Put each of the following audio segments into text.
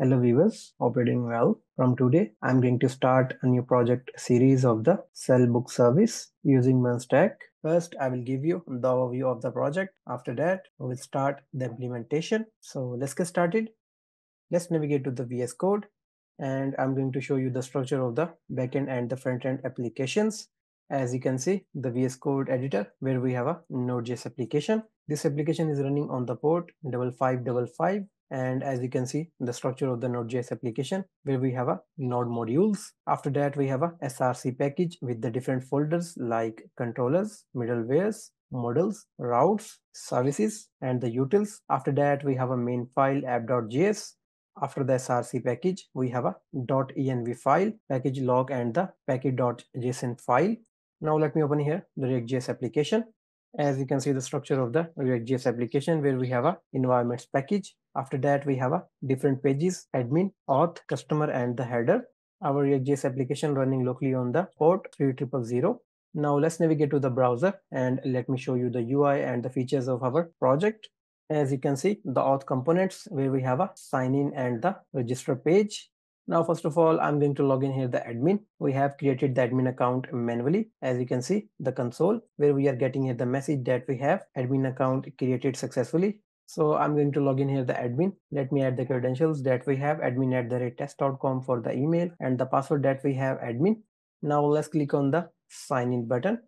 Hello viewers, doing well. From today, I'm going to start a new project series of the Sell Book service using MERN stack. First, I will give you the overview of the project. After that, we will start the implementation. So let's get started. Let's navigate to the VS Code and I'm going to show you the structure of the backend and the front-end applications. As you can see, the VS Code editor where we have a Node.js application. This application is running on the port 5555 and as you can see the structure of the node.js application where we have a node modules. After that we have a src package with the different folders like controllers middlewares models routes services and the utils. After that we have a main file app.js after the src package we have a .env file package-lock and the package.json file. Now let me open here the react.js application as you can see the structure of the React.js application where we have a environments package. After that, we have a different pages, admin, auth, customer, and the header. Our React.js application running locally on the port 3000. Now let's navigate to the browser and let me show you the UI and the features of our project. As you can see, the auth components where we have a sign in and the register page. Now, first of all, I'm going to log in here the admin. We have created the admin account manually. As you can see, the console where we are getting here the message that we have admin account created successfully. So I'm going to log in here the admin. Let me add the credentials that we have admin at the test.com for the email and the password that we have admin. Now let's click on the sign in button.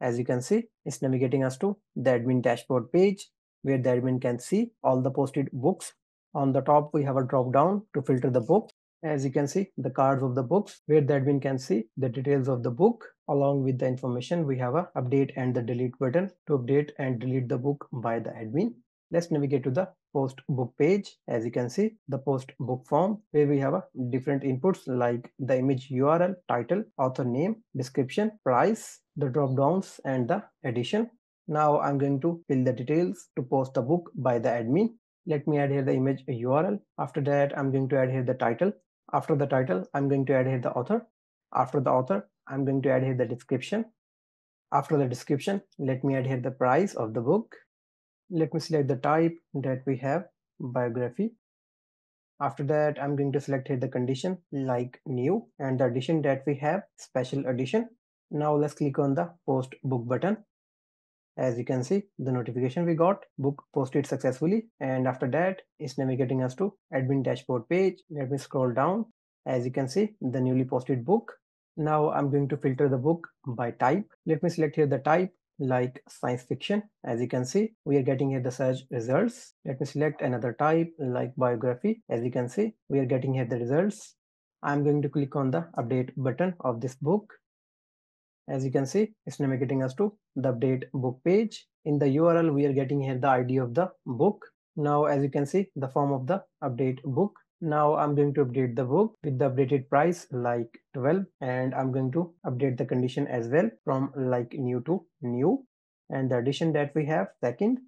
As you can see, it's navigating us to the admin dashboard page where the admin can see all the posted books on the top, we have a drop down to filter the book. As you can see, the cards of the books where the admin can see the details of the book along with the information. We have a update and the delete button to update and delete the book by the admin. Let's navigate to the post book page. As you can see, the post book form where we have a different inputs like the image URL, title, author name, description, price, the drop downs and the edition. Now I'm going to fill the details to post the book by the admin let me add here the image URL. After that, I'm going to add here the title. After the title, I'm going to add here the author. After the author, I'm going to add here the description. After the description, let me add here the price of the book. Let me select the type that we have, biography. After that, I'm going to select here the condition like new and the edition that we have, special edition. Now let's click on the post book button as you can see the notification we got book posted successfully and after that it's navigating us to admin dashboard page. Let me scroll down. As you can see the newly posted book. Now i'm going to filter the book by type. Let me select here the type like science fiction. As you can see we are getting here the search results. Let me select another type like biography. As you can see we are getting here the results. I'm going to click on the update button of this book as you can see, it's navigating us to the update book page. In the URL, we are getting here the ID of the book. Now, as you can see, the form of the update book. Now I'm going to update the book with the updated price like 12 and I'm going to update the condition as well from like new to new and the addition that we have second.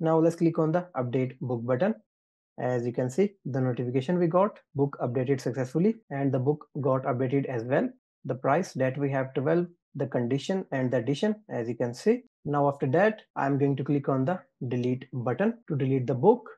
Now let's click on the update book button. As you can see, the notification we got book updated successfully and the book got updated as well the price that we have 12 the condition and the addition as you can see. Now after that i'm going to click on the delete button to delete the book.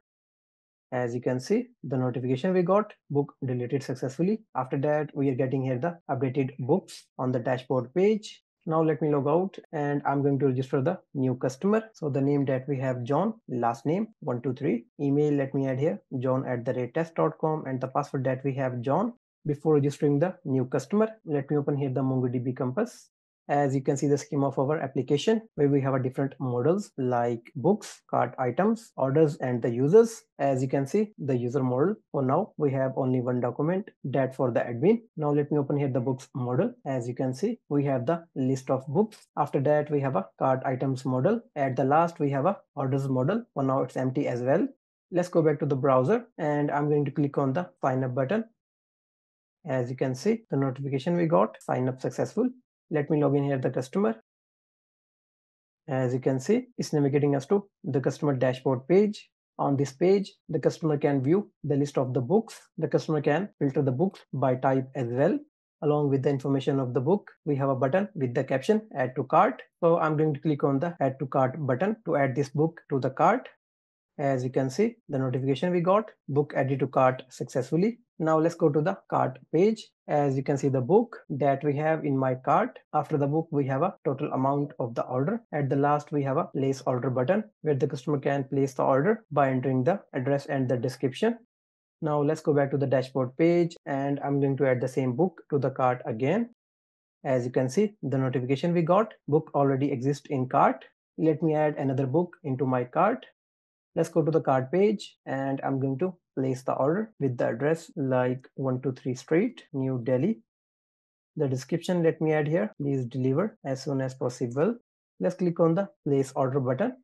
As you can see the notification we got book deleted successfully. After that we are getting here the updated books on the dashboard page. Now let me log out and i'm going to register the new customer. So the name that we have john last name 123 email let me add here john at the rate test.com and the password that we have john before registering the new customer, let me open here the MongoDB Compass. As you can see the scheme of our application where we have a different models like books, cart items, orders, and the users. As you can see the user model for now we have only one document that for the admin. Now let me open here the books model. As you can see we have the list of books. After that we have a cart items model. At the last we have a orders model. For now it's empty as well. Let's go back to the browser and I'm going to click on the sign up button as you can see, the notification we got, sign up successful. Let me log in here the customer. As you can see, it's navigating us to the customer dashboard page. On this page, the customer can view the list of the books. The customer can filter the books by type as well. Along with the information of the book, we have a button with the caption add to cart. So I'm going to click on the add to cart button to add this book to the cart. As you can see, the notification we got, book added to cart successfully. Now let's go to the cart page. As you can see the book that we have in my cart. After the book, we have a total amount of the order. At the last, we have a place order button where the customer can place the order by entering the address and the description. Now let's go back to the dashboard page and I'm going to add the same book to the cart again. As you can see, the notification we got, book already exists in cart. Let me add another book into my cart. Let's go to the cart page and I'm going to place the order with the address like 123 Street, New Delhi. The description let me add here, please deliver as soon as possible. Let's click on the place order button.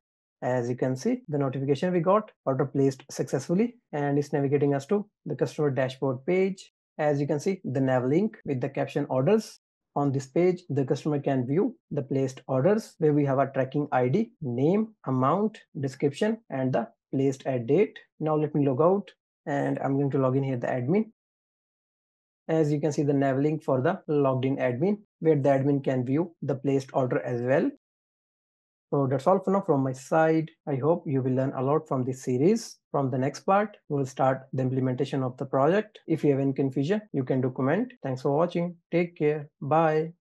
As you can see, the notification we got, order placed successfully and it's navigating us to the customer dashboard page. As you can see, the nav link with the caption orders on this page, the customer can view the placed orders where we have a tracking ID, name, amount, description, and the placed at date. Now let me log out and I'm going to log in here the admin. As you can see the nav link for the logged in admin where the admin can view the placed order as well. So that's all for now from my side. I hope you will learn a lot from this series. From the next part, we will start the implementation of the project. If you have any confusion, you can do comment. Thanks for watching. Take care. Bye.